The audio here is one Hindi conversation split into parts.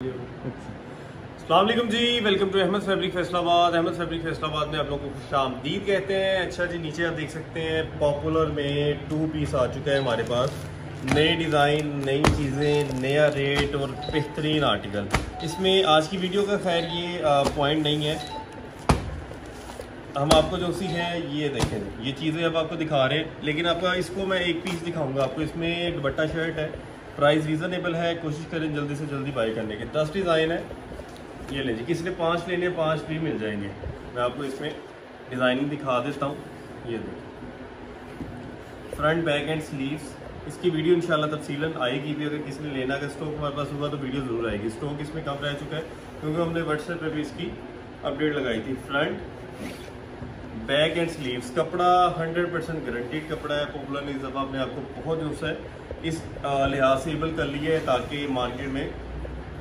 Allam ji welcome to Ahmad fabric Faisalabad Ahmad fabric Faisalabad में आप लोगों को खुश आमदीद कहते हैं। अच्छा जी, नीचे आप देख सकते हैं पॉपुलर में टू पीस आ चुका है हमारे पास। नए डिज़ाइन नई चीज़ें, नया रेट और बेहतरीन आर्टिकल इसमें आज की वीडियो का खैर ये पॉइंट नहीं है। हम आपको जो सी है, ये देखें। ये चीज़ें अब आपको दिखा रहे हैं, लेकिन आपका इसको मैं एक पीस दिखाऊँगा। आपको इसमें दुपट्टा शर्ट है। प्राइस रीज़नेबल है, कोशिश करें जल्दी से जल्दी बाई करने की। दस डिज़ाइन है। ये ले जी, किसी ने पाँच लेने पाँच भी मिल जाएँगे। मैं आपको इसमें डिज़ाइनिंग दिखा देता हूँ। ये देखो। फ्रंट बैक एंड स्लीव्स इसकी वीडियो इंशाल्लाह तफसीलन आएगी भी। अगर किसी ने लेना का स्टॉक हमारे पास होगा तो वीडियो ज़रूर आएगी। स्टॉक इसमें कम रह चुका है, क्योंकि हमने व्हाट्सएप पे भी इसकी अपडेट लगाई थी। फ्रंट बैक एंड स्लीव्स कपड़ा 100 परसेंट गारंटीड कपड़ा है। पॉपुलर ने इस दफ़ा आपको बहुत जो है। इस लिहाज से एबल कर लिया है ताकि मार्केट में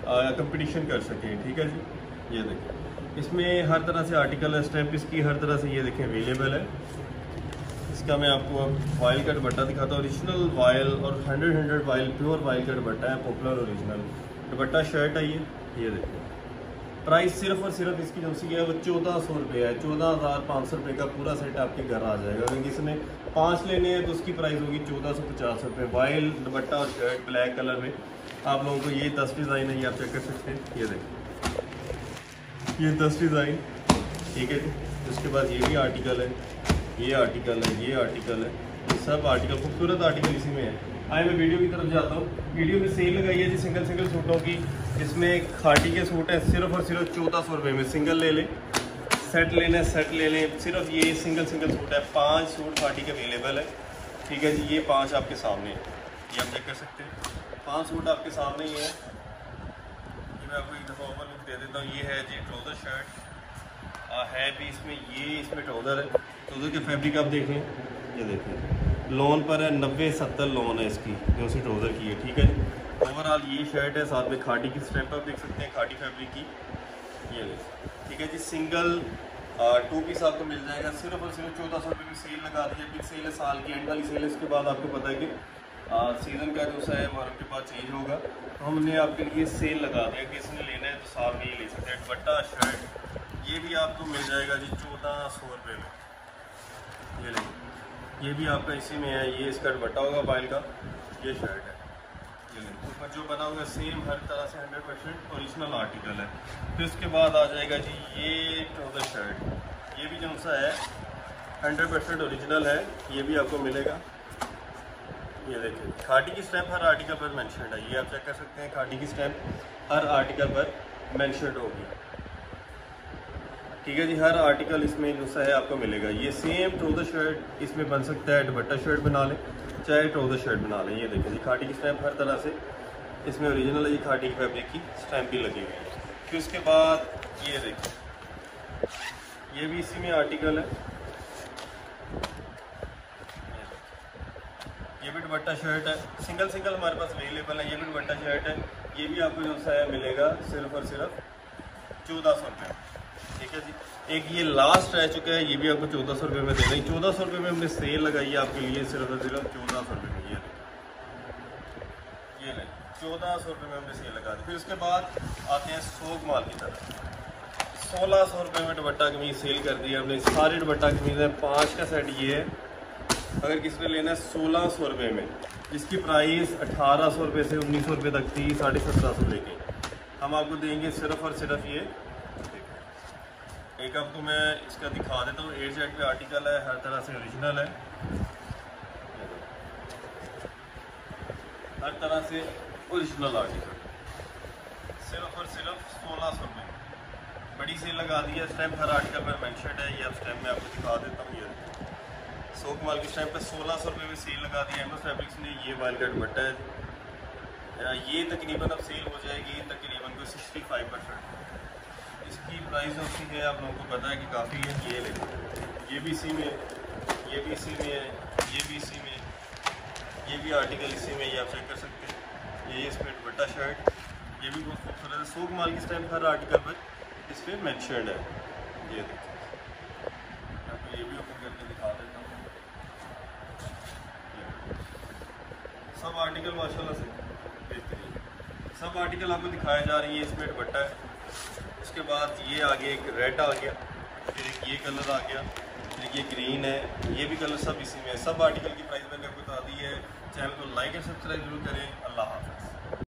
कंपटीशन कर सकें, ठीक है जी? ये देखें इसमें हर तरह से आर्टिकल स्टेप इसकी हर तरह से, ये देखें अवेलेबल है। इसका मैं आपको अब वाइल का दुपट्टा दिखाता हूँ। ओरिजिनल वायल और hundred hundred voile pure voile का दुपट्टा है पॉपुलर ओरिजिनल दुपट्टा शर्ट है ये ये देखें प्राइस सिर्फ़ और सिर्फ़ इसकी जो सी है वो चौदह सौ रुपये है। चौदह हज़ार पाँच सौ रुपये का पूरा सेट आपके घर आ जाएगा। अगर इसमें पाँच लेने हैं तो उसकी प्राइस होगी चौदह सौ पचास रुपये वाइल दुपट्टा और शर्ट ब्लैक कलर में। आप लोगों को ये दस डिज़ाइन है, ये आप चेक कर सकते हैं। ये देखें। ये दस डिज़ाइन ठीक है जी। उसके बाद ये भी आर्टिकल है। ये आर्टिकल है, ये आर्टिकल है। ये सब आर्टिकल खूबसूरत आर्टिकल इसी में है। आए मैं वीडियो की तरफ़ जाता हूँ। वीडियो में सेल लगाई है जी सिंगल सिंगल सूटों की। इसमें खाटी के सूट हैं, सिर्फ़ और सिर्फ़ चौदह सौ रुपये में। सिंगल ले लें सेट लेना सेट ले लें। सिर्फ़ ये सिंगल सिंगल सूट है, पाँच सूट खाटी के अवेलेबल है। ठीक है जी, ये पाँच आपके सामने है। ये आप चेक कर सकते हैं। पाँच सूट आपके सामने ही है। ये मैं आपको एक दफ़ा ओवर लुक दे देता हूँ। ये है जी ट्राउज़र शर्ट है भी इसमें, ये इसमें ट्राउज़र है। ट्राउज़र के फैब्रिक आप देख देखें ये देखें लोन पर है, नब्बे सत्तर लोन है इसकी। जो उसी ट्राउज़र की है, ठीक है ओवरऑल ये शर्ट है, साथ में खाटी की स्ट्रैप आप देख सकते हैं खाटी फैब्रिक की। ये ठीक है जी सिंगल टू पीस आपको मिल जाएगा। सिर्फ़ और सिर्फ़ चौदह सौ रुपये की सेल लगा दी है। सेल है साल की एंड वाली सेल है, इसके बाद आपको पता है कि सीज़न का जो है वो आपके पास चेंज होगा। तो हमने आपके लिए सेल लगा दिया। कि इसने लेना है तो साल में ही ले सकते हैं। दुपट्टा शर्ट ये भी आपको मिल जाएगा जी, चौदह सौ रुपये में। ये भी आपका इसी में है ये इसका दुपट्टा होगा बाइल का ये शर्ट है। ये ऊपर जो बना हुआ सेम हर तरह से हंड्रेड परसेंट औरिजिनल आर्टिकल है। फिर उसके बाद आ जाएगा जी ये ट्राउज़र शर्ट ये भी जो सा है? हंड्रेड परसेंट औरिजिनल है ये भी आपको मिलेगा। ये देखिए खाटी की स्टैम्प हर आर्टिकल पर मैंशन है। ये आप चेक कर सकते हैं खाटी की स्टैम्प हर आर्टिकल पर मैंशन होगी। ठीक है जी, हर आर्टिकल इसमें जो सा है, आपको मिलेगा। ये सेम ट्रोज़र शर्ट इसमें बन सकता है, दुपट्टा शर्ट बना लें, चाहे ट्रोज़र शर्ट बना लें। ये देखिए जी, खाटी की स्टैम्प हर तरह से। इसमें ओरिजिनल है जी, खाटी की फैब्रिक की स्टैम्प भी लगी हुई है। फिर उसके बाद ये देखिए, ये भी इसी में आर्टिकल है। ये भी दुपट्टा शर्ट है। सिंगल सिंगल हमारे पास अवेलेबल है, ये भी दुपट्टा शर्ट है। ये भी आपको जो सा मिलेगा सिर्फ़ और सिर्फ़ चौदह सौ रुपये जी। एक ये लास्ट रह चुका है, ये भी आपको चौदह सौ रुपये में दे रहे चौदह सौ रुपये में हमने सेल लगाई है आपके लिए, सिर्फ़ और सिर्फ़ चौदह सौ रुपये में। ये ये चौदह सौ रुपये में हमने सेल लगा दी। फिर उसके बाद आते हैं सोग माल की तरफ़। सोलह सौ रुपये में दुपट्टा कमीज सेल कर दी हमने। सारी दुपट्टा कमीज है। पाँच का सेट ये है। अगर किसी ने लेना है सोलह सौ रुपये में, जिसकी प्राइस अठारह सौ रुपये से उन्नीस सौ रुपये तक थी, साढ़े सत्रह सौ लेके। हम आपको देंगे सिर्फ़ और सिर्फ़ ये एक आपको मैं इसका दिखा देता हूँ। ए जेड पे आर्टिकल है, हर तरह से ओरिजिनल है। हर तरह से ओरिजिनल आर्टिकल सिर्फ़ और सिर्फ़ सोलह सौ रुपये बड़ी सेल लगा दी है। स्टैम्प हर आर्टिकल पर मैंशन है। ये अब स्टैम्प में आपको दिखा देता हूँ। ये सोक माल की स्टैम्प पर सोलह सौ रुपये में सेल लगा दी है। फैब्रिक्स ने ये वाइल का दुपट्टा है। ये तकरीबन अब सेल हो जाएगी। तकरीबन कोई सिक्सटी फाइव परसेंट इसकी प्राइस होती है, आप लोगों को पता है कि काफ़ी है, ये ले ये भी इसी में, ये भी इसी में है ये भी इसी में, ये भी आर्टिकल इसी में, ये आप चेक कर सकते हैं। ये इसमें दुपट्टा शर्ट ये भी बहुत खूबसूरत है। सूख माल की टाइम हर आर्टिकल पर इस पर मैंशनड है। ये आपको ये भी ओपन करके दिखा देता हूँ। सब आर्टिकल माशाल्लाह से बेहतरीन। सब आर्टिकल आपको दिखाया जा रही है, इसमें दुपट्टा है। उसके बाद ये आगे एक रेड आ गया, फिर एक ये कलर आ गया, फिर ये ग्रीन है, ये भी कलर सब इसी में है। सब आर्टिकल की प्राइस मैंने आपको बता दी है। चैनल को लाइक एंड सब्सक्राइब ज़रूर करें। अल्लाह हाफ़